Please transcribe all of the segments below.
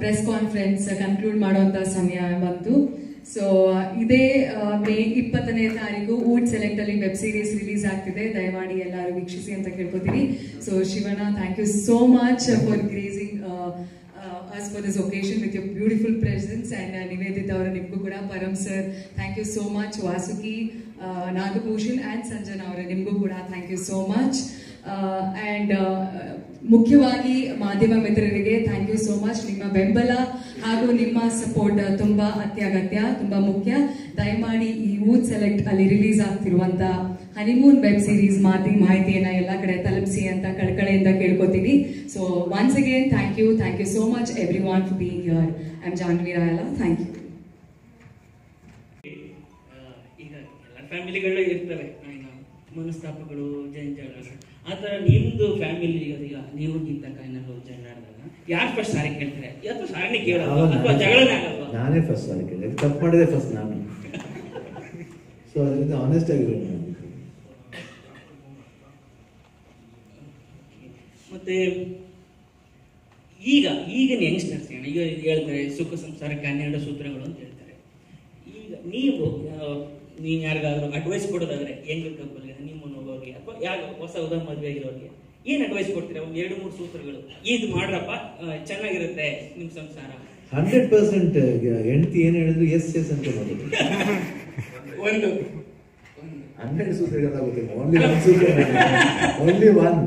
Press conference conclude ಮಾಡುವಂತ ಸಮಯ ಬಂತು. ಸೊ ಇದೇ ಮೇ ಇಪ್ಪತ್ತನೇ ತಾರೀಕು ಊಟ್ ಸೆಲೆಕ್ಟ್ ಅಲ್ಲಿ ವೆಬ್ ಸೀರೀಸ್ ರಿಲೀಸ್ ಆಗ್ತಿದೆ. ದಯಮಾಡಿ ಎಲ್ಲರೂ ವೀಕ್ಷಿಸಿ ಅಂತ ಕೇಳ್ಕೊತೀನಿ so Shivanna thank you so much for gracing us for this occasion with your beautiful presence and Nivedita ಅವರ ನಿಮಗೂ ಕೂಡ Param sir thank you so much Vasuki Nagabhushan and Sanjana ಅವರ, ನಿಮಗೂ ಕೂಡ thank you so much and ಮುಖ್ಯವಾಗಿ ಮಾಧ್ಯಮ ಮಿತ್ರರಿಗೆ thank you so much ನಿಮ್ಮ ಬೆಂಬಲ ಹಾಗೂ ನಿಮ್ಮ ಸಪೋರ್ಟ್ ತುಂಬಾ ಅತ್ಯಗತ್ಯ, ತುಂಬಾ ಮುಖ್ಯ. ದಯಮಾಡಿ ಈ ಊತ್ ಸೆಲೆಕ್ಟ್ ಅಲ್ಲಿ ರಿಲೀಸ್ ಆಗ್ತಿರುವಂತ ಹನಿಮೂನ್ ವೆಬ್ ಸೀರೀಸ್ ಮಾತಿ, ಮಾಹಿತಿಯನ್ನ ಎಲ್ಲ ಕಡೆ ತಲುಪಿಸಿ ಅಂತ ಕಳ್ಕಳೆಯಿಂದ ಕೇಳ್ಕೊತೀನಿ. So once again thank you thank you so much everyone for being here I am Janvi Rayala thank you ಫ್ಯಾಮಿಲಿಗಳು ಇರ್ತವೆ. ಮನಸ್ತಾಪಗಳು ಜಂಜಾಟಗಳು ಆ ಥರ ನಿಮ್ದು ಫ್ಯಾಮಿಲಿ ಈಗ ನೀವು ಗೀತ ಕಾಯಿನಲ್ಲೂ ಜಗಳಾಡಿದಾಗ ಯಾರು ಫಸ್ಟ್ ಸಾರಿ ಕೇಳ್ತಾರೆ? ಅಥವಾ ಸಾರಿನೇ ಕೇಳೋದು? ಅಥವಾ ಜಗಳನೇ ಆಗಲ್ವಾ? ನಾನೇ ಫಸ್ಟ್ ಸಾರಿ ಕೇಳಿದೆ. ತಪ್ಪು ಮಾಡಿದೆ ಫಸ್ಟ್ ನಾನು. ಸೊ ಅದರಿಂದ ಆನೆಸ್ಟ್ ಆಗಿರೋ ನಾನು. ಮತ್ತೆ ಈಗ ಈಗಿನ ಯಂಗ್ಸ್ಟರ್ಸ್ ಈಗ ಹೇಳ್ತಾರೆ ಸುಖ ಸಂಸಾರಕ್ಕೆ ಹನ್ನೆರಡು ಸೂತ್ರಗಳು ಅಂತ ಹೇಳ್ತಾರೆ. ಈಗ ನೀವು ನೀ ನೀವು ಯಾರಿಗಾದ್ರೂ ಅಡ್ವೈಸ್ ಕೊಡೋದಾದ್ರೆ ಯಂಗ್ ಕಪ್ಪಲ್ಗೆ ಹೋಗೋರಿಗೆ ಅಥವಾ ಯಾರು ಹೊಸ ಉದಾ ಮದುವೆ ಆಗಿರೋರಿಗೆ ಏನ್ ಅಡ್ವೈಸ್ ಕೊಡ್ತೀರಾ? ಒಂದು ಎರಡು ಮೂರು ಸೂತ್ರಗಳು. ಇದು ಮಾಡ್ರಪ್ಪ? ಚೆನ್ನಾಗಿರುತ್ತೆ ನಿಮ್ ಸಂಸಾರ. ಹಂಡ್ರೆಡ್ ಪರ್ಸೆಂಟ್ ಹೆಂಡತಿ ಏನು ಹೇಳಿದ್ರು ಎಸ್ ಎಸ್ ಅಂತ ಮಾಡೋದು ಒಂದು. ಹಂಡ್ರೆಡ್ ಸೂತ್ರಗಳ ಗೊತ್ತಿಲ್ಲ ಓನ್ಲಿ ಒನ್ ಸೂತ್ರ ಓನ್ಲಿ ಒನ್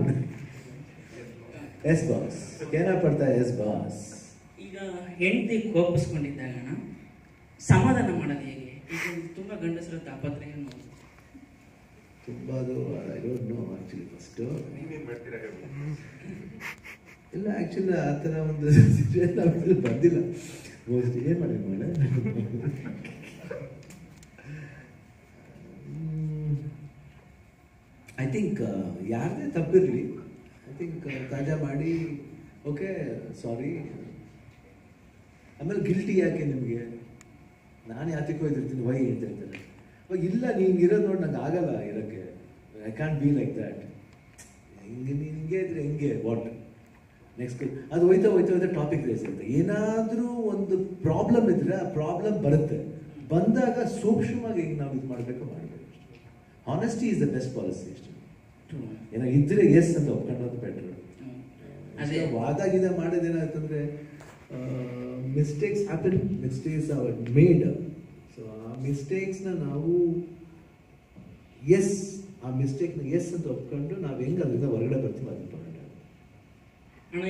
ಎಸ್ ಬಾಸ್ ಕೇನ ಪಡ್ತಾ ಎಸ್ ಬಾಸ್ ಈಗ ಹೆಂಡತಿ ಕೋಪಿಸ್ಕೊಂಡಿದ್ದಾಗ ಸಮಾಧಾನ ಮಾಡೋದು ಹೇಗೆ? ಈಗ ತುಂಬಾ ಗಂಡಸರ ತಾಪತ್ರಯ ತುಂಬ ಅದು I don't know actually first ಇಲ್ಲ ಆ್ಯಕ್ಚುಲಿ ಆ ಥರ ಒಂದು ಸಿಚುವೇಶನ್ ನಮ್ಮಲ್ಲಿ ಬಂದಿಲ್ಲ. ಮೋಸ್ಟ್ ಏನು ಮಾಡಿ? ಮಾಡೆ ಐ ಥಿಂಕ್ ಯಾರದೇ ತಪ್ಪಿರಲಿ. ಐ ಥಿಂಕ್ ತಾಜಾ ಮಾಡಿ ಓಕೆ ಸಾರಿ ಆಮೇಲೆ ಗಿಲ್ಟಿ ಯಾಕೆ ನಿಮಗೆ? ನಾನು ಯಾತಕ್ಕೆ ಹೋಯ್ತಿರ್ತೀನಿ? ವೈ ಅಂತ ಹೇಳ್ತಾರೆ ಇಲ್ಲ ನೀನು ಇರೋದು ನೋಡಿ ನಂಗೆ ಆಗಲ್ಲ ಇರೋಕ್ಕೆ. I can be like that ಹಿಂಗೆ ನೀನು ಹಿಂಗೆ ಇದ್ರೆ ಹೆಂಗೆ ವಾಟ್ ನೆಕ್ಸ್ಟ್ ಅದು ಹೋಯ್ತಾ ಹೋಯ್ತಾ ಹೋಯ್ತಾ ಟಾಪಿಕ್ ರೇಸ್ ಇರುತ್ತೆ ಏನಾದರೂ ಒಂದು ಪ್ರಾಬ್ಲಮ್ ಇದ್ರೆ ಆ ಪ್ರಾಬ್ಲಮ್ ಬರುತ್ತೆ. ಬಂದಾಗ ಸೂಕ್ಷ್ಮವಾಗಿ ಹೆಂಗೆ ನಾವು ಇದು ಮಾಡಬೇಕು ಮಾಡಬೇಕು honesty is the best policy ಅಷ್ಟೇ. ಏನೋ ಇದ್ರೆ ಎಸ್ ಅಂತ ಒಪ್ಕೊಂಡೋದು ಬೆಟ್ರ್ ಅದೇ. ಅದೇ ವಾದ ಗೀದ ಮಾಡೋದೇನಾಯ್ತಂದ್ರೆ mistakes happen mistakes are made ಮಿಸ್ಟೇಕ್ಸ್ನ ನಾವು ಎಸ್ ಆ ಮಿಸ್ಟೇಕ್ನ ಎಸ್ ಅಂತ ಒಪ್ಕೊಂಡು ನಾವು ಹೆಂಗೆ ಅದರಿಂದ ಹೊರಗಡೆ ಬರ್ತೀವಿ ಅದನ್ನ ತಗೊಂಡು.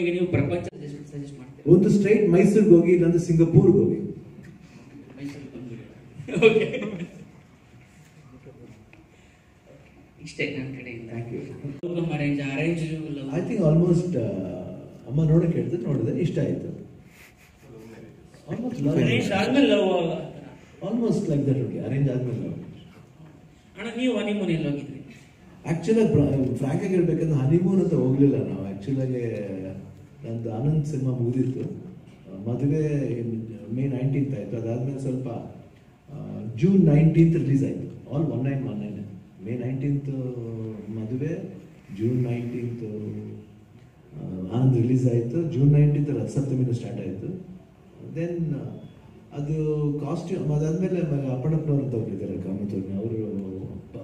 ಈಗ ನೀವು ಪ್ರಪಂಚ ಸಜೆಸ್ಟ್ ಒಂದು ಸ್ಟ್ರೈಟ್ ಮೈಸೂರಿಗೆ ಹೋಗಿ ಇಲ್ಲಾಂದ್ರೆ ಸಿಂಗಪೂರ್ಗೆ ಹೋಗಿ. ಇಷ್ಟೇ ನನ್ನ ಕಡೆಯಿಂದ. Arrange arrange I think almost ಅಮ್ಮ ನೋಡಕ್ಕೆ ಹೇಳಿದ್ರೆ ನೋಡಿದ್ರೆ ಇಷ್ಟ ಆಯ್ತು. ಆಲ್ಮೋಸ್ಟ್ ಅರೇಂಜ್ ಆದ್ಮೇಲೆ love almost like that okay arrange ಆದ್ಮೇಲೆ. ಅಣ್ಣ ನೀವು ಹನಿಮೂನ್ ಎಲ್ಲಿ ಹೋಗಿದ್ರಿ ಆಕ್ಚುಲಾಗಿ ಫ್ರಾಂಕ್ ಆಗಿ ಹೇಳ್ಬೇಕಂದ್ರೆ ಹನಿಮೂನ್ ಅಂತ ಹೋಗ್ಲಿಲ್ಲ ನಾವು. ಆಕ್ಚುಲಾಗಿ ನಂದು ಆನಂದ್ ಸಿನಿಮಾ ಮುಗಿದಿತ್ತು. ಮದುವೆ ಮೇ ನೈನ್ಟೀನ್ತ್ ಆಯಿತು. ಅದಾದ್ಮೇಲೆ ಸ್ವಲ್ಪ ಜೂನ್ ನೈನ್ಟೀನ್ತ್ ರಿಲೀಸ್ ಆಯಿತು. All one nine one nine May nineteenth ಮದುವೆ ಜೂನ್ ನೈನ್ಟೀನ್ತ್ ಆನಂದ್ ರಿಲೀಸ್ ಆಯಿತು. ಜೂನ್ ನೈನ್ಟೀನ್ತ್ ರಥಸಪ್ತಮಿನೂ ಸ್ಟಾರ್ಟ್ ಆಯಿತು. ದೆನ್ ಅದು ಕಾಸ್ಟ್ಯೂಮ್ ಅದಾದ್ಮೇಲೆ ಅಪ್ಪಣ್ಣಪ್ಪನವ್ರು ಅಂತ ಹೋಗಿದ್ದಾರೆ ಕೊಯಂಬತ್ತೂರ್ನ ಅವರು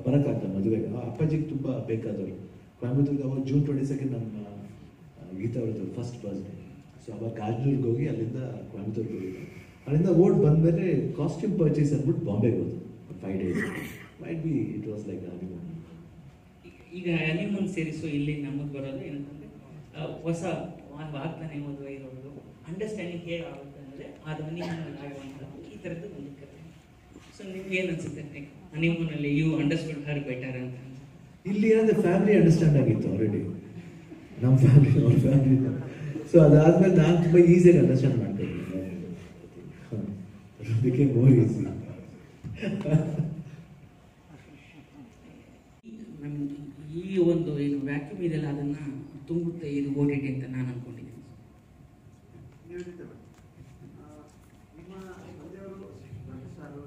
ಬರಕ್ಕಾಗ್ತ ಮದುವೆಗೆ. ಆ ಅಪ್ಪಾಜಿಗೆ ತುಂಬ ಬೇಕಾದವರು. ಕೊಯಂಬತ್ತೂರ್ಗೆ ಅವಾಗ ಜೂನ್ ಟ್ವೆಂಟಿ ಸೆಕೆಂಡ್ ನಮ್ಮ ಗೀತಾ ಅವ್ರದ್ದು ಫಸ್ಟ್ ಬರ್ತ್ಡೇ ಸೊ ಅವಾಗ ಕಾಜ್ನೂರ್ಗೆ ಹೋಗಿ ಅಲ್ಲಿಂದ ಕೊಯಂಬತ್ತೂರ್ಗೆ ಹೋಗಿದ್ದೆ ಅಲ್ಲಿಂದ ಓಟ್ ಬಂದಮೇಲೆ ಕಾಸ್ಟ್ಯೂಮ್ ಪರ್ಚೇಸ್ ಅಂದ್ಬಿಟ್ಟು ಬಾಂಬೆಗೆ ಹೋದ್ರು. Five days might be it was like honeymoon ಈಗ ಹನಿಮೂನ್ ಸೇರಿಸು ಇಲ್ಲಿ ನಮಗೆ ಬರೋದು ಏನಂತಂದ್ರೆ ಹೊಸ ಒಂದು ಆಗ್ತಾನೆ ಮದುವೆ ಇರೋದು ಅಂಡರ್ಸ್ಟ್ಯಾಂಡಿಂಗ್ ಹೇಗೆ ಆಗುತ್ತೆ? ಅಂದರೆ ಅದು ಹನಿಮೂನ್ ಈ ಥರದ್ದು ಒಂದು ಕತೆ ಸೊ ನಿಮ್ಗೆ ಏನು ಅನ್ಸುತ್ತೆ? ಹನಿಮೂನಲ್ಲಿ ಯು ಅಂಡರ್ಸ್ಟ್ಯಾಂಡ್ ಹರ್ ಬೆಟರ್ ಅಂತ. ಇಲ್ಲಿ ಏನಂದ್ರೆ ಫ್ಯಾಮಿಲಿ ಅಂಡರ್ಸ್ಟ್ಯಾಂಡ್ ಆಗಿತ್ತು ಆಲ್ರೆಡಿ ನಮ್ಮ ಫ್ಯಾಮಿಲಿ ಅವ್ರ ಫ್ಯಾಮಿಲಿ ಸೊ ಅದಾದ್ಮೇಲೆ ನಾನು ತುಂಬ ಈಸಿಯಾಗಿ ಅಂಡರ್ಸ್ಟ್ಯಾಂಡ್ ಮಾಡ್ತೀನಿ ಅದಕ್ಕೆ ಮೋರ್ ಈಸಿ ಈ ಒಂದು ಏನು ವ್ಯಾಕ್ಯೂಮ್ ಇದೆಲ್ಲ ಅದನ್ನ ತುಂಬುತ್ತೆ ಇದು ಓ ಟಿ ಟಿ ಅಂತ ನಾನು ಅನ್ಕೊಂಡಿದ್ದೀನಿ ನಿಮ್ಮ ತಂದೆಯವರು ದೊಡ್ಡ ಸ್ಟಾರು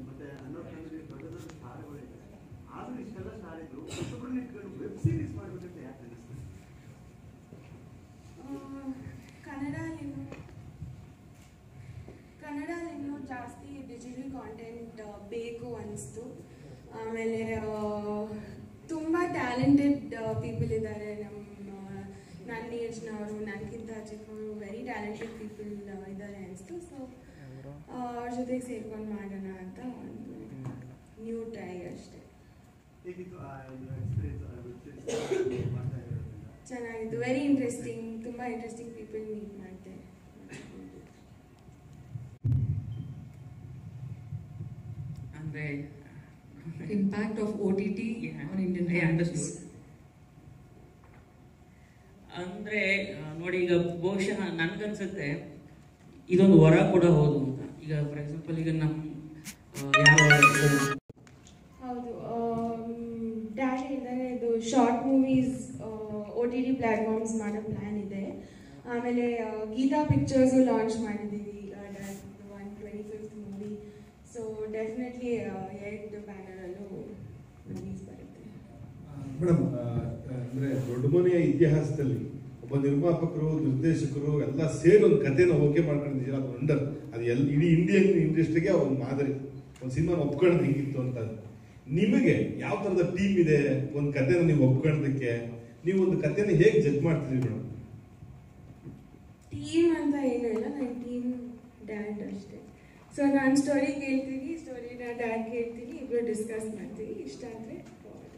ಮತ್ತೆ ಅನ್ನೋ ಫ್ಯಾಮಿಲಿ ದೊಡ್ಡ ದೊಡ್ಡ ಸ್ಟಾರ್ಗಳಿದೆ ಆದ್ರೂ ಇಷ್ಟೆಲ್ಲ ಸ್ಟಾರ್ ಇದ್ರು ಹೊಸಬ್ರನ್ನ ಇಟ್ಕೊಂಡು ವೆಬ್ ಸೀರೀಸ್ ಮಾಡ್ಬೇಕಂತ ಯಾಕೆ ಅನಿಸ್ತದೆ ಕನ್ನಡ ಕಾಂಟೆಂಟ್ ಬೇಕು ಅನಿಸ್ತು ಆಮೇಲೆ ತುಂಬ ಟ್ಯಾಲೆಂಟೆಡ್ ಪೀಪಲ್ ಇದ್ದಾರೆ ನಮ್ಮ ನನ್ನ ಏಜ್ನವರು ನನಗಿಂತ ಚಿಕ್ಕವರು ವೆರಿ ಟ್ಯಾಲೆಂಟೆಡ್ ಪೀಪಲ್ ಇದ್ದಾರೆ ಅನಿಸ್ತು ಸೊ ಅವ್ರ ಜೊತೆಗೆ ಸೇರ್ಕೊಂಡು ಮಾಡೋಣ ಅಂತ ಒಂದು ನ್ಯೂ ಟ್ರೈ ಅಷ್ಟೇ. ಚೆನ್ನಾಗಿತ್ತು. ವೆರಿ ಇಂಟ್ರೆಸ್ಟಿಂಗ್ ತುಂಬ ಇಂಟ್ರೆಸ್ಟಿಂಗ್ ಪೀಪಲ್ ಮೀಟ್ ಮಾಡಿದೆ ಅಂದ್ರೆ Impact of OTT on Indian Yeah, families. ಅಂದ್ರೆ ನೋಡಿ ಈಗ ಬಹುಶಃ ನನಗನ್ಸುತ್ತೆ ಇದೊಂದು ವರ ಕೂಡ ಹೌದು ಅಂತ. ಈಗ ಫಾರ್ ಎಕ್ಸಾಂಪಲ್ ಈಗ ನಮ್ಮ ಆ, ಹೌದು ಡ್ಯಾಶ್ ಹೇಳಿದರೆ ಇದು short movies O T T platforms ಮಾಡೋ ಪ್ಲ್ಯಾನ್ ಇದೆ. ಆಮೇಲೆ ಗೀತಾ ಪಿಕ್ಚರ್ಸು ಲಾಂಚ್ ಮಾಡಿದ್ದೀವಿ one twenty fifth movie so definitely ಎರಡು ಬ್ಯಾನರಲ್ಲೂ ಮೂವೀಸ್ ಬರುತ್ತೆ. ಮೇಡಮ್ ಅಂದ್ರೆ ದೊಡ್ಡ ಮನೆಯ ಇತಿಹಾಸದಲ್ಲಿ ಒಬ್ಬ ನಿರ್ಮಾಪಕರು ನಿರ್ದೇಶಕರು ಎಲ್ಲ ಸೇರಿ ಒಂದು ಕಥೆನ ಓಕೆ ಮಾಡ್ಕೊಂಡಿದ್ದೀರಾ ಅದು ವಂಡರ್ ಅದು ಎಲ್ ಇಡೀ ಇಂಡಿಯನ್ ಇಂಡಸ್ಟ್ರಿಗೆ ಒಂದು ಮಾದರಿ. ಒಂದು ಸಿನಿಮಾ ಒಪ್ಕೊಳ್ಳೋದು ಹೆಂಗಿತ್ತು ಅಂತ. ನಿಮಗೆ ಯಾವ ಥರದ ಟೀಮ್ ಇದೆ? ಒಂದು ಕಥೆನ ನೀವು ಒಪ್ಕೊಳ್ಳೋದಕ್ಕೆ ನೀವು ಒಂದು ಕಥೆನ ಹೇಗೆ ಜಡ್ಜ್ ಮಾಡ್ತೀರಿ ಮೇಡಮ್? ಟೀಮ್ ಅಂತ ಏನಿಲ್ಲ ನನ್ನ ಟೀಮ್ ಸೊ ನಾನು ಸ್ಟೋರಿ ಕೇಳ್ತೀನಿ ಸ್ಟೋರಿನ ಡ್ಯಾಡ್ ಹೇಳ್ತೀನಿ ಇಬ್ಬರು ಡಿಸ್ಕಸ್ ಮಾಡ್ತೀವಿ. ಇಷ್ಟ ಅಂದರೆ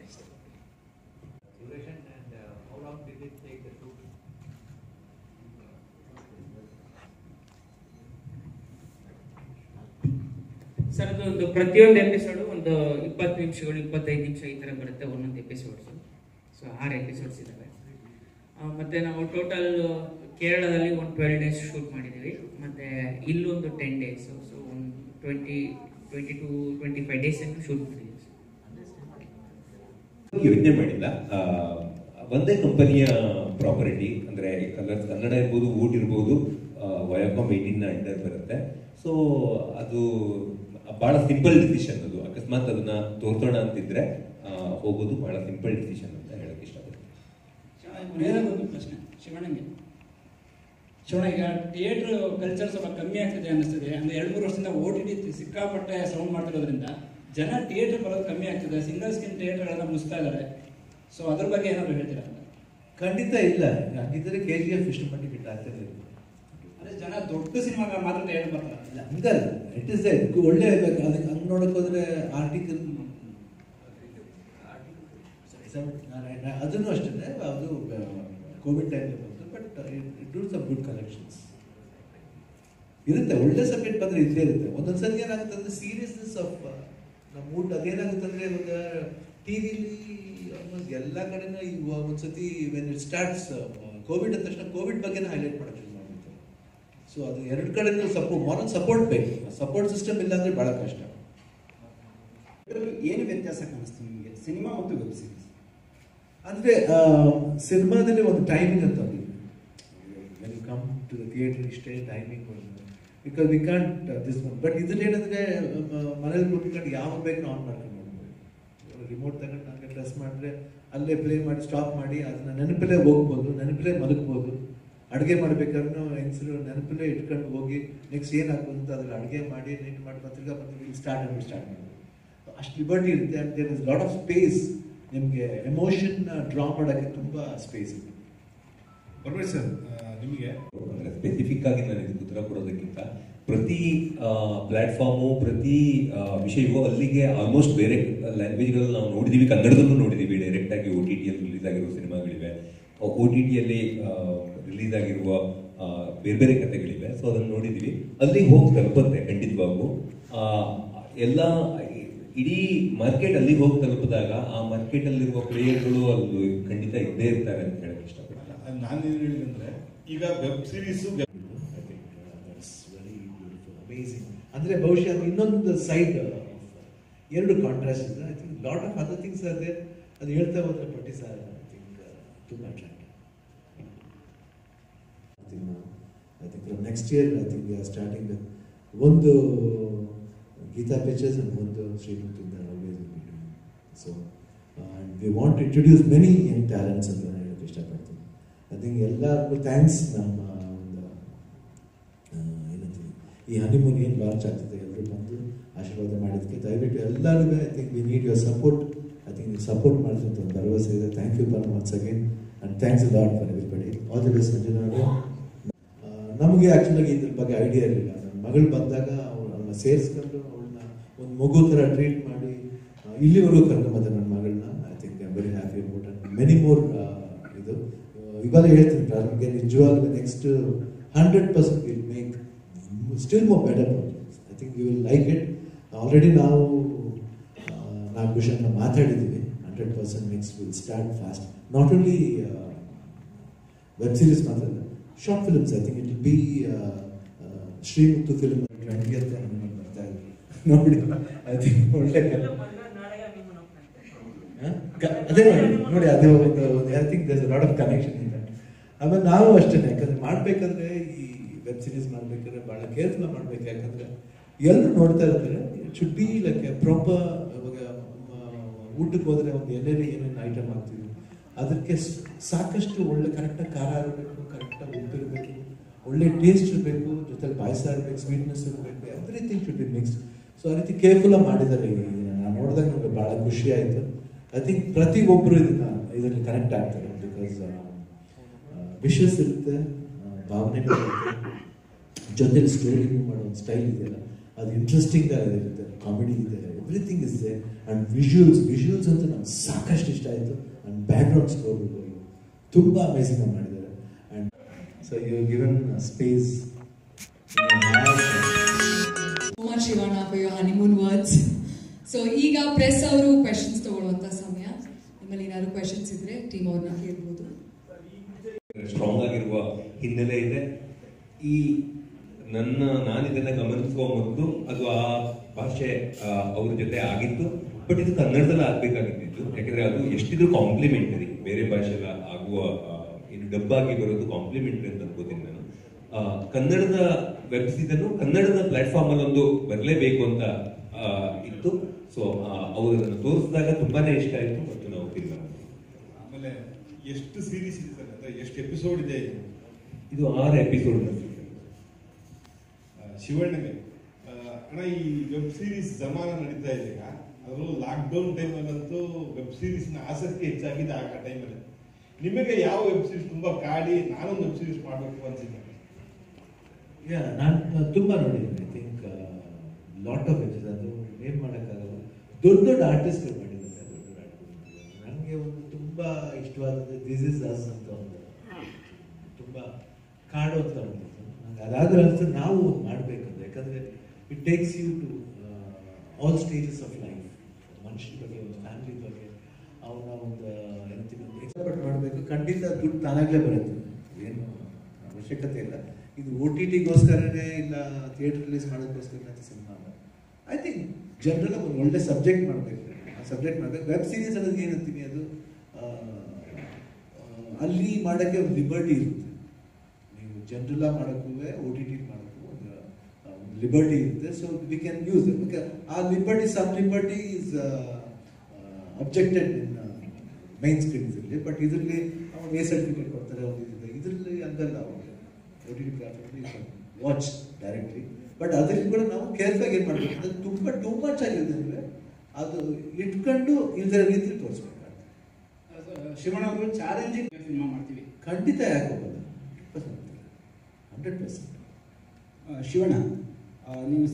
ಅಷ್ಟೇ. And uh? ಸರ್ ಅದೊಂದು ಒಂದು ಪ್ರತಿಯೊಂದು ಎಪಿಸೋಡು ಒಂದು ಇಪ್ಪತ್ತು ನಿಮಿಷಗಳು ಇಪ್ಪತ್ತೈದು ನಿಮಿಷ ಈ ಥರ ಬರುತ್ತೆ ಒಂದೊಂದು ಎಪಿಸೋಡ್ಸು ಸೊ ಆರು ಎಪಿಸೋಡ್ಸ್ ಇದ್ದಾವೆ ಮತ್ತು ಮತ್ತೆ ನಾವು ಟೋಟಲ್ ಕೇರಳದಲ್ಲಿ ಒಂದು ಟ್ವೆಲ್ ಡೇಸ್ ಶೂಟ್ ಮಾಡಿದ್ದೀವಿ. ಮತ್ತೆ ಇಲ್ಲೊಂದು ಟೆನ್ ಡೇಸ್ ಸೊ ಒಂದು twenty twenty two twenty five days shoot ಮಾಡಿದ್ದೀವಿ. ಯೋಚನೆ ಮಾಡಿಲ್ಲ. ಆ, ಒಂದೇ ಕಂಪನಿಯ ಪ್ರಾಪರ್ಟಿ ಅಂದ್ರೆ ಕನ್ನಡ ಕನ್ನಡ ಇರ್ಬೋದು ಊಟ ಇರ್ಬೋದು ವಯೋಕಾಮ್ ಏಯ್ಟೀನ್ ಅಂಡರ್ ಬರುತ್ತೆ. ಸೊ ಅದು ಬಹಳ ಸಿಂಪಲ್ ಡಿಸಿಷನ್ ಅದು. ಅಕಸ್ಮಾತ್ ಅದನ್ನ ತೋರ್ಸೋಣ ಅಂತಿದ್ರೆ ಹೋಗೋದು ಬಹಳ ಸಿಂಪಲ್ ಡಿಸಿಷನ್ ಅಂತ ಹೇಳಕ್ ಇಷ್ಟಪಡ್ತೀನಿ. ಪ್ರಶ್ನೆ. ಶಿವಣ್ಣಂಗೆ. ಶಿವಣ್ಣ ಈಗ ಥಿಯೇಟ್ರ್ ಕಲ್ಚರ್ ಸ್ವಲ್ಪ ಕಮ್ಮಿ ಆಗ್ತಿದೆ ಅನ್ನಿಸ್ತಿದೆ. ಅಂದ್ರೆ ಎರಡು ಮೂರು ವರ್ಷದಿಂದ ಓ ಟಿ ಟಿ ಸಿಕ್ಕಾಪಟ್ಟೆ ಸೌಂಡ್ ಮಾಡ್ತಿರೋದ್ರಿಂದ ಜನ ಥಿಯೇಟ್ರ್ ಬರೋದು ಕಮ್ಮಿ ಆಗ್ತಿದೆ. ಸಿಂಗಲ್ ಸ್ಕ್ರೀನ್ ಥಿಯೇಟರ್ಗಳನ್ನ ಮುಗಿಸ್ತಾ ಇದ್ದಾರೆ ಸೊ ಅದ್ರ ಬಗ್ಗೆ ಏನಾದರೂ ಹೇಳ್ತೀರಾ? ಖಂಡಿತ ಇಲ್ಲ. ಹಾಗಿದ್ರೆ ಕೆ ಜಿ ಎಫ್ ಇಷ್ಟು ಪಟ್ಟಿ ಹಿಟ್ ಆಗ್ತದೆ ಅಂದ್ರೆ ಜನ ದೊಡ್ಡ ಸಿನಿಮಾಗ ಮಾತ್ರ ಥಿಯೇಟರ್ ಬರ್ತಾರೆ. ಇಲ್ಲ ಹಂಗಲ್ಲ. ಇಟ್ ಇಸ್ ಒಳ್ಳೆ ಅದಕ್ಕೆ ಹಂಗೆ ನೋಡೋಕ್ಕೋದ್ರೆ ಆರ್ಟಿಕಲ್ ಅದನ್ನು ಅಷ್ಟೇ. ಅದು ಕೋವಿಡ್ ಟೈಮಲ್ಲಿ ಬಂತು but it do some good collections ಇರುತ್ತೆ ಒಳ್ಳೆ ಸಬ್ಜೆಕ್ಟ್ ಬಂದರೆ ಇದ್ದೇ ಇರುತ್ತೆ. ಒಂದೊಂದ್ಸರಿ ಏನಾಗುತ್ತೆ ಅಂದರೆ ಸೀರಿಯಸ್ನೆಸ್ ಆಫ್ ನಮ್ಮ ಊಟ ಅದೇನಾಗುತ್ತೆ ಅಂದರೆ ಇವಾಗ ಟಿವಿಲಿ ಆಲ್ಮೋಸ್ಟ್ ಎಲ್ಲ ಕಡೆನೂ ಈಗ ಒಂದ್ಸತಿ ವೆನ್ ಇಟ್ ಸ್ಟಾರ್ಟ್ಸ್ ಕೋವಿಡ್ ಅಂದ ತಕ್ಷಣ ಕೋವಿಡ್ ಬಗ್ಗೆನೇ ಹೈಲೈಟ್ ಮಾಡೋಕ್ಕೆ ಶುರು ಸೊ ಅದು ಎರಡು ಕಡೆನೂ ಸಪೋರ್ಟ್ ಮಾರಲ್ ಸಪೋರ್ಟ್ ಬೇಕು. ಸಪೋರ್ಟ್ ಸಿಸ್ಟಮ್ ಇಲ್ಲ ಭಾಳ ಬಹಳ ಕಷ್ಟ. ಏನು ವ್ಯತ್ಯಾಸ ಕಾಣಿಸ್ತು ನಿಮಗೆ? ಸಿನಿಮಾ ಮತ್ತು ವೆಬ್ ಸೀರೀಸ್ ಅಂದರೆ ಸಿನಿಮಾದಲ್ಲಿ ಒಂದು ಟೈಮಿಂಗ್ ಅಂತ ಟು ದ ಥಿಯೇಟರ್ ಇಷ್ಟೇ timing because we can't this but ಇದ್ರಲ್ಲಿ ಏನಂದ್ರೆ ಮನೇಲಿ ಕೂತ್ಕೊಂಡು ಯಾವಾಗ ಬೇಕು ಆನ್ ಮಾಡ್ಕೊಂಡು ನೋಡ್ಬೋದು ರಿಮೋಟ್ ತಗೊಂಡು ನನಗೆ ಪ್ರೆಸ್ ಮಾಡಿದ್ರೆ ಅಲ್ಲೇ ಪ್ಲೇ ಮಾಡಿ ಸ್ಟಾಪ್ ಮಾಡಿ, ಅದನ್ನ ನೆನಪಲ್ಲೇ ಹೋಗ್ಬೋದು, ನೆನಪಲ್ಲೇ ಮಲಗ್ಬೋದು. ಅಡುಗೆ ಮಾಡ್ಬೇಕಾದ್ರೂ ಹೆಂಗಸರು ನೆನಪಲ್ಲೇ ಇಟ್ಕೊಂಡು ಹೋಗಿ ನೆಕ್ಸ್ಟ್ ಏನಾಗ್ಬೋದು ಅಂತ ಅದ್ರಲ್ಲಿ ಅಡುಗೆ ಮಾಡಿ ನೀಟ್ ಮಾಡಿ ತಿರ್ಗಾ ಬಂದು ಸ್ಟಾರ್ಟ್ ಮಾಡಿ ಸ್ಟಾರ್ಟ್ ಮಾಡೋದು ಅಷ್ಟು ಲಿಬರ್ಟಿ ಇರುತ್ತೆ and there is lot of space ನಿಮಗೆ ಎಮೋಷನ್ನ ಡ್ರಾ ಮಾಡೋಕ್ಕೆ ತುಂಬ ಸ್ಪೇಸ್ ಇದೆ ಪರಮೇಶ್ ಸರ್ ನಿಮಗೆ? ಸ್ಪೆಸಿಫಿಕ್ ಆಗಿ ನಾನು ಇದಕ್ಕೆ ಉತ್ತರ ಕೊಡೋದಕ್ಕಿಂತ ಪ್ರತಿ ಪ್ಲಾಟ್ಫಾರ್ಮು ಪ್ರತಿ ವಿಷಯವೂ ಅಲ್ಲಿಗೆ ಆಲ್ಮೋಸ್ಟ್ ಬೇರೆ ಲ್ಯಾಂಗ್ವೇಜ್ಗಳಲ್ಲಿ ನಾವು ನೋಡಿದ್ದೀವಿ ಕನ್ನಡದಲ್ಲೂ ನೋಡಿದ್ದೀವಿ ಡೈರೆಕ್ಟ್ ಆಗಿ ಒ ಟಿ ಟಿಯಲ್ಲಿ ರಿಲೀಸ್ ಆಗಿರುವ ಸಿನಿಮಾಗಳಿವೆ. ಒ ಟಿ ಟಿಯಲ್ಲಿ ರಿಲೀಸ್ ಆಗಿರುವ ಬೇರೆ ಬೇರೆ ಕಥೆಗಳಿವೆ. ಸೊ ಅದನ್ನು ನೋಡಿದ್ದೀವಿ ಅಲ್ಲಿಗೆ ಹೋಗಿ ತಲುಪುತ್ತೆ ಖಂಡಿತವಾಗೂ ಎಲ್ಲ, ಇಡೀ ಮಾರ್ಕೆಟ್ ಅಲ್ಲಿಗೆ ಹೋಗಿ ತಲುಪಿದಾಗ ಆ ಮಾರ್ಕೆಟ್ ಅಲ್ಲಿರುವ ಪ್ಲೇಯರ್ಗಳು ಅಲ್ಲಿ ಖಂಡಿತ ಇದ್ದೇ ಇರ್ತಾರೆ ಅಂತ ಹೇಳಕ್ ಇಷ್ಟಪಡ್ತೀನಿ ನಾನು ಏನು ಹೇಳಿದಂದ್ರೆ ಈಗ ವೆಬ್ ಸೀರೀಸು ಅಮೇಸಿಂಗ್ ಅಂದರೆ ಬಹುಶಃ ಅದು ಇನ್ನೊಂದು ಸೈಡ್ ಎರಡು ಕಾಂಟ್ರಾಸ್ಟ್ ಇದೆ. I think lot of other things ಅದೇ ಅದು ಹೇಳ್ತಾ ಹೋದ್ರೆ ಪಟ್ಟಿ ಸರ್ ಐ ಥಿಂಕ್ ತುಂಬ attractive I think from next year I think we are starting with ಒಂದು ಗೀತಾ ಪಿಕ್ಚರ್ಸ್ ಅಂಡ್ ಒಂದು ಶ್ರೀಮಂತಿಂದ always so and we want introduce many young talents ಅಂತ I think ಎಲ್ಲರಿಗೂ ಥ್ಯಾಂಕ್ಸ್ ನಮ್ಮ ಒಂದು ಏನಂತೀವಿ, ಈ ಹನಿಮೂನ್ ಏನು ಲಾಂಚ್ ಆಗ್ತದೆ ಎಲ್ಲರೂ ಬಂದು ಆಶೀರ್ವಾದ ಮಾಡಿದ್ದಕ್ಕೆ ದಯವಿಟ್ಟು ಎಲ್ಲರಿಗೂ I think we need your support I think ನೀವು ಸಪೋರ್ಟ್ ಅಂತ ಒಂದು ಭರವಸೆ ಇದೆ. Thank you for once again and thanks lot for everybody all the best ಮಂಜುನಾಡು ನಮಗೆ ಆ್ಯಕ್ಚುಲಾಗಿ ಇದ್ರ ಬಗ್ಗೆ ಐಡಿಯಾ ಇರಲಿಲ್ಲ. ನನ್ನ ಮಗಳು ಬಂದಾಗ ಅವಳನ್ನ ಸೇರಿಸ್ಕೊಂಡು ಅವಳನ್ನ ಒಂದು ಮಗು ಥರ ಟ್ರೀಟ್ ಮಾಡಿ ಇಲ್ಲಿವರೆಗೂ ಕರ್ಕೊಂಬಂದೆ ನನ್ನ ಮಗಳನ್ನ. I think I very happy about many more ಇವಾಗ ಹೇಳ್ತೀನಿ ಪ್ರಾರಂಭಕ್ಕೆ ನಿಜವಾಗ್ಲೂ next hundred percent will make still more better projects I think you will like it already ನಾವು ನಾಲ್ಕು ವಿಷಯನ ಮಾತಾಡಿದ್ದೀವಿ. Hundred percent next will start fast not only web series ಮಾತ್ರ short films I think it be Srimuthu film twenty ಅಂತ ನಾನು ಬರ್ತಾ ಇದೆ. ನೋಡಿ I think ಒಳ್ಳೆ ಅದೇ ನೋಡಿ ನೋಡಿ ಅದು ಒಂದು I think there's lot of connection ಇದೆ. ಆಮೇಲೆ ನಾವು ಅಷ್ಟೇ, ಯಾಕಂದ್ರೆ ಮಾಡ್ಬೇಕಂದ್ರೆ ಈ ವೆಬ್ ಸೀರೀಸ್ ಮಾಡ್ಬೇಕಾದ್ರೆ ಬಹಳ ಕೇರ್ಫುಲ್ ಮಾಡ್ಬೇಕು. ಯಾಕಂದ್ರೆ ಎಲ್ಲರೂ ನೋಡ್ತಾ ಇರ್ತಾರೆ ಚುಟ್ಟಿ ಬಿ ಲೈಕ್ ಪ್ರಾಪರ್ ಇವಾಗ ಊಟಕ್ಕೆ ಹೋದ್ರೆ ಒಂದು ಎಲ್ಲೆಲ್ಲಿ ಏನೇನು ಐಟಮ್ ಹಾಕ್ತೀವಿ, ಅದಕ್ಕೆ ಸಾಕಷ್ಟು ಒಳ್ಳೆ ಕರೆಕ್ಟಾಗಿ ಖಾರ ಇರಬೇಕು ಕರೆಕ್ಟಾಗಿ ಉಪ್ಪು ಇರಬೇಕು ಒಳ್ಳೆ ಟೇಸ್ಟ್ ಇರಬೇಕು, ಜೊತೆಲಿ ಪಾಯಸ ಇರಬೇಕು ಸ್ವೀಟ್ನೆಸ್ ಇರಬೇಕು everything should be mix so ಆ ರೀತಿ ಕೇರ್ಫುಲ್ ಮಾಡಿದ್ದಾರೆ. ನಾನು ನೋಡಿದಾಗ ನನಗೆ ಭಾಳ ಖುಷಿ ಆಯಿತು. ಐ ಥಿಂಕ್ ಪ್ರತಿಯೊಬ್ಬರು ಇದನ್ನ, ಇದರಲ್ಲಿ ಕನೆಕ್ಟ್ ಆಗ್ತಾರೆ ಬಿಕಾಸ್ ವಿಷಸ್ ಇರುತ್ತೆ ಭಾವನೆ ಭಾವನೆಗಳಿರುತ್ತೆ ಜೊತೆಲಿ ಸ್ಟೋರಿ ಮಾಡೋ ಒಂದು ಸ್ಟೈಲ್ ಇದೆಯಲ್ಲ ಅದು ಇಂಟ್ರೆಸ್ಟಿಂಗ್ ಇರುತ್ತೆ ಕಾಮಿಡಿ ಇದೆ everything is there and visuals visuals ಅಂತ ನಮ್ಗೆ ಸಾಕಷ್ಟು ಇಷ್ಟ ಆಯಿತು. ಅಂಡ್ ಬ್ಯಾಕ್ಗ್ರೌಂಡ್ ಸ್ಕೋರ್ ತುಂಬ ಅಮೇಸಿಂಗ್ ಮಾಡಿದ್ದಾರೆ. And so you given space Shivanna for your honeymoon words so ಈಗ ಪ್ರೆಸ್ ಅವರು ಕ್ವೆಶನ್ಸ್ ತಗೊಳ್ಳುವಂತ ಸಮಯ ನಿಮ್ಮಲ್ಲಿ ಏನಾದ್ರು ಕ್ವೆಶನ್ಸ್ ಇದ್ರೆ ಟೀಮ್ ಅವ್ರನ್ನ ಕೇಳ್ಬೋದು ಸ್ಟ್ರಾಂಗ್ ಆಗಿರುವ ಹಿನ್ನೆಲೆ ಇದೆ ಈ ನನ್ನ ನಾನು ಗಮನಿಸುವ ಮೊದಲು ಅದು ಆ ಭಾಷೆ ಅವ್ರ ಜೊತೆ ಆಗಿತ್ತು. ಬಟ್ ಇದು ಕನ್ನಡದಲ್ಲಿ ಆಗ್ಬೇಕಾಗಿದ್ದು ಯಾಕಂದ್ರೆ ಅದು ಎಷ್ಟಿದ್ರು ಕಾಂಪ್ಲಿಮೆಂಟರಿ ಬೇರೆ ಭಾಷೆಲ್ಲ ಆಗುವ ಇದು ಡಬ್ಬಾಗಿ ಬರೋದು ಕಾಂಪ್ಲಿಮೆಂಟರಿ ಅಂತ ಅನ್ಕೋತೀನಿ ನಾನು. ಕನ್ನಡದ ವೆಬ್ ಸೀರಿಯಲ್ ಕನ್ನಡದ ಪ್ಲಾಟ್ಫಾರ್ಮ್ ಅಲ್ಲಿ ಒಂದು ಬರಲೇಬೇಕು ಅಂತ ಇತ್ತು. ಸೊ ಅವರು ಅದನ್ನು ತೋರಿಸಿದಾಗ ತುಂಬಾನೇ ಇಷ್ಟ ಆಯ್ತು ಮತ್ತು ನಾವು ಆಮೇಲೆ ಎಷ್ಟು ಸೀರೀಸ್ ಇದೆ ಸರ್? ಎಷ್ಟು ಎಪಿಸೋಡ್ ಇದೆ? ಇದು? ಆರು ಎಪಿಸೋಡ್ ಆ, ಶಿವಣ್ಣಗೆ. ಅಣ್ಣ ಈ ವೆಬ್ ಸೀರೀಸ್ ಜಮಾನ ನಡೀತಾ ಇದೆ ಈಗ ಅದರಲ್ಲೂ ಲಾಕ್ಡೌನ್ ಟೈಮಲ್ಲಂತೂ ವೆಬ್ ಸೀರೀಸ್ನ ಆಸಕ್ತಿ ಹೆಚ್ಚಾಗಿದೆ ಆ ಟೈಮಲ್ಲಿ ನಿಮಗೆ ಯಾವ ವೆಬ್ ಸೀರೀಸ್ ತುಂಬಾ ಕಾಡಿ ನಾನೊಂದು ವೆಬ್ ಸೀರೀಸ್ ಮಾಡಬೇಕು ಅನ್ಸಿದ್ದೆ ಯಾ ನಾನು ತುಂಬ ನೋಡಿದ್ದೀನಿ. I think lot of episode ಅದು ಏನು ಮಾಡೋಕ್ಕಾಗಲ್ಲ. ದೊಡ್ಡ ದೊಡ್ಡ ಆರ್ಟಿಸ್ಟ್ಗಳು ಮಾಡಿದ್ದಾರೆ. ದೊಡ್ಡ ನನಗೆ ಒಂದು ತುಂಬ ಇಷ್ಟವಾದದ್ದು ದಿಸ್ ಇಸ್ ಅಸ್ ಅಂತ ಒಂದು. ತುಂಬ ಕಾಡು ಅಂತ ಬಂದಿತ್ತು ನಂಗೆ ಅದಾದ್ರೆ ಅನ್ಸುತ್ತೆ ನಾವು ಮಾಡಬೇಕಂದ್ರೆ ಯಾಕಂದರೆ it takes you to all stages of life ಮನುಷ್ಯನ ಬಗ್ಗೆ, ಒಂದು ಫ್ಯಾಮಿಲಿ ಬಗ್ಗೆ, ಅವನ ಒಂದು ಎಕ್ಸ್ಪರ್ಟ್ ಮಾಡಬೇಕು. ಖಂಡಿತ ದುಡ್ಡು ತಾನಾಗಲೇ ಬರುತ್ತೆ. ಏನು ಅವಶ್ಯಕತೆ ಇಲ್ಲ. ಇದು ಓ ಟಿ ಟಿಗೋಸ್ಕರನೇ ಇಲ್ಲ ಥಿಯೇಟರ್ ರಿಲೀಸ್ ಮಾಡೋದಕ್ಕೋಸ್ಕರ ಸಿನಿಮಾ ಐ ಥಿಂಕ್ ಜನರಲ್ ಒಂದು ಒಳ್ಳೆ ಸಬ್ಜೆಕ್ಟ್ ಮಾಡಬೇಕು. ಆ ಸಬ್ಜೆಕ್ಟ್ ಮಾಡಬೇಕು. ವೆಬ್ ಸೀರೀಸ್ ಅನ್ನೋದು ಏನಂತೀನಿ ಅದು ಅಲ್ಲಿ ಮಾಡೋಕ್ಕೆ ಒಂದು ಲಿಬರ್ಟಿ ಇರುತ್ತೆ. ನೀವು ಜನರಲ್ ಮಾಡೋಕ್ಕೂ ಓ ಟಿ ಟಿ ಮಾಡೋಕ್ಕೂ ಒಂದು ಲಿಬರ್ಟಿ ಇರುತ್ತೆ. So we can use a liberty some liberty is objected in main screen ಇದರಲ್ಲಿ ಬಟ್ ಇದರಲ್ಲಿ ಅವ್ನು ಎ ಸರ್ಟಿಫಿಕೇಟ್ ಕೊಡ್ತಾರೆ ಅವ್ರಿಗೆ ಇದರಲ್ಲಿ. ಹಂಗಲ್ಲ ಅವ್ರಿಗೆ O T T platform watch directly but ಅದರಲ್ಲಿ ಕೂಡ ನಾವು ಕೇರ್ಫಾಗಿ ಏನು ಮಾಡಬೇಕು ಅಂದರೆ ತುಂಬ ಟೂ ಮಚ್ ಅಂದರೆ ಅದು ಇಟ್ಕೊಂಡು ಇಲ್ದಿರೋ ರೀತಿ ತೋರಿಸ್ಬೇಕಾಗ್ತದೆ ಶಿವಣ್ಣ ಅವರು ಚಾಲೆಂಜಿಂಗ್ ಸಿನಿಮಾ ಮಾಡ್ತೀವಿ. ಖಂಡಿತ ಯಾಕೆ ಹಂಡ್ರೆಡ್ ಪರ್ಸೆಂಟ್ ಆ, ಶಿವಣ್ಣ ಆ, ನೀವು